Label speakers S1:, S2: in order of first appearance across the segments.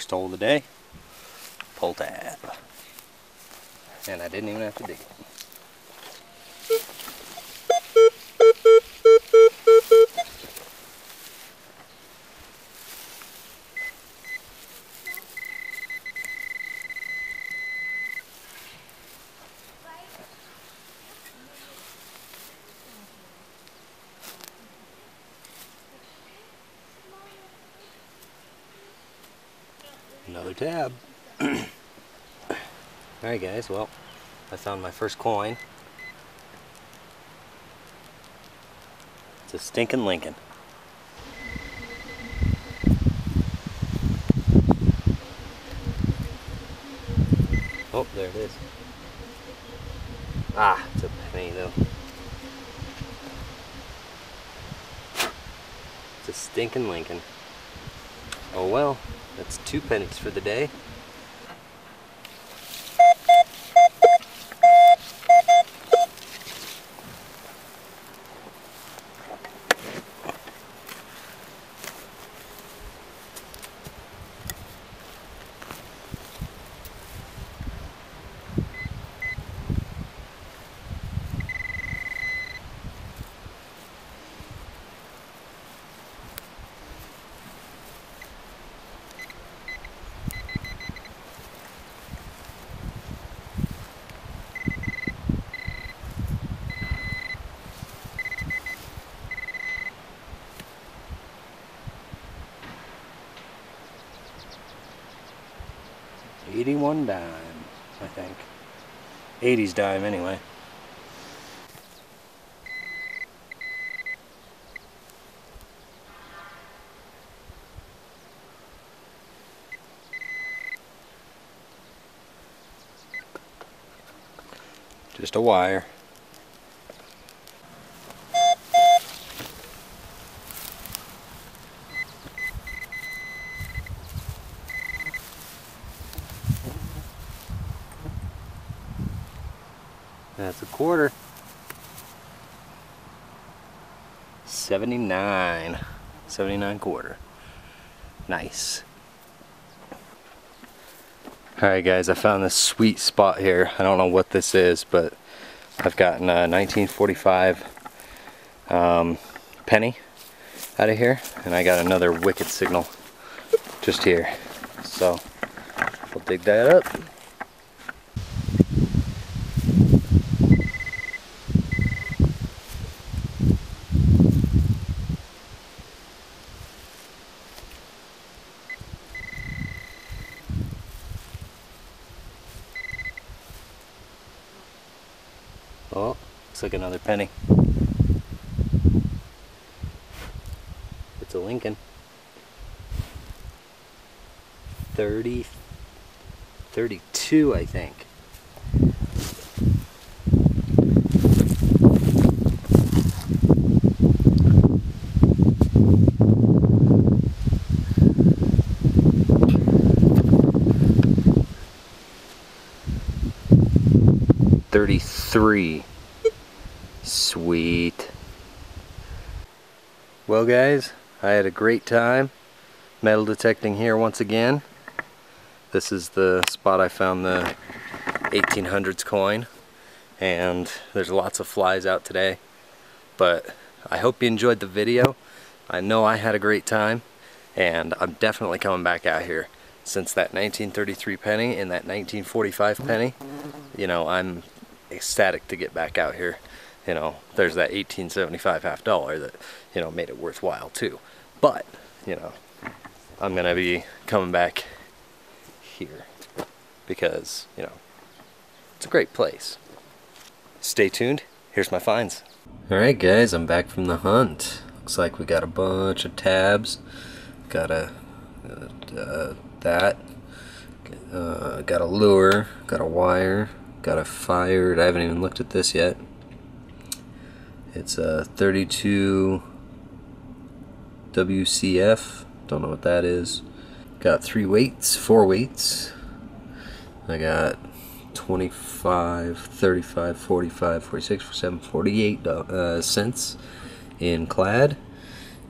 S1: First hole of the day, pull tab. And I didn't even have to dig it. Another tab. Alright guys, well, I found my first coin. It's a stinking Lincoln. Oh, there it is. Ah, it's a penny though. It's a stinking Lincoln. Oh well, that's two pennies for the day. Eighty-one dime, I think. 80s dime anyway. Just a wire. That's a quarter. 79. 79 quarter. Nice. Alright guys, I found this sweet spot here. I don't know what this is, but I've gotten a 1945 um, penny out of here, and I got another wicked signal just here. So, we'll dig that up. Oh, looks like another penny. It's a Lincoln. 30, 32 I think. Thirty-three. Sweet. Well guys, I had a great time metal detecting here once again. This is the spot I found the 1800s coin and there's lots of flies out today but I hope you enjoyed the video. I know I had a great time and I'm definitely coming back out here since that 1933 penny and that 1945 penny you know I'm ecstatic to get back out here. You know there's that 1875 half dollar that you know made it worthwhile too. But you know I'm gonna be coming back here because you know it's a great place. Stay tuned. Here's my finds. Alright guys I'm back from the hunt. Looks like we got a bunch of tabs. Got a uh, uh, that. Uh, got a lure. Got a wire got a fired I haven't even looked at this yet. It's a 32 WCF don't know what that is. Got three weights four weights. I got 25 35 45 46 47 48 uh, cents in clad.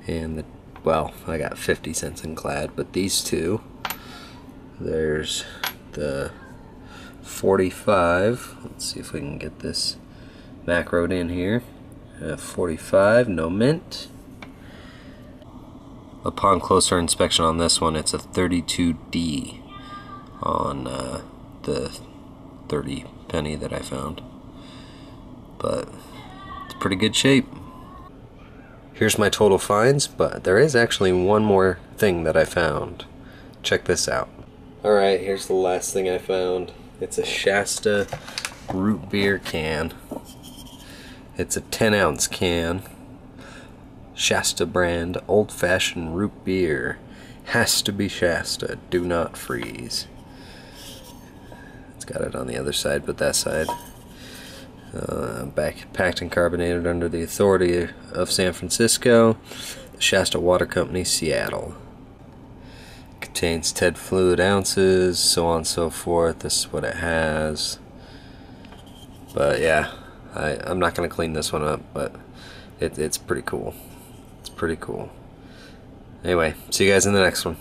S1: And the, well I got 50 cents in clad but these two There's the 45. Let's see if we can get this macroed in here. Uh, 45, no mint. Upon closer inspection on this one, it's a 32D on uh, the 30 penny that I found. But it's pretty good shape. Here's my total finds, but there is actually one more thing that I found. Check this out. Alright, here's the last thing I found. It's a Shasta root beer can. It's a 10 ounce can. Shasta brand old fashioned root beer. Has to be Shasta. Do not freeze. It's got it on the other side, but that side. Uh, back packed and carbonated under the authority of San Francisco. The Shasta Water Company, Seattle. Contains TED fluid ounces, so on and so forth. This is what it has. But yeah, I, I'm not going to clean this one up, but it, it's pretty cool. It's pretty cool. Anyway, see you guys in the next one.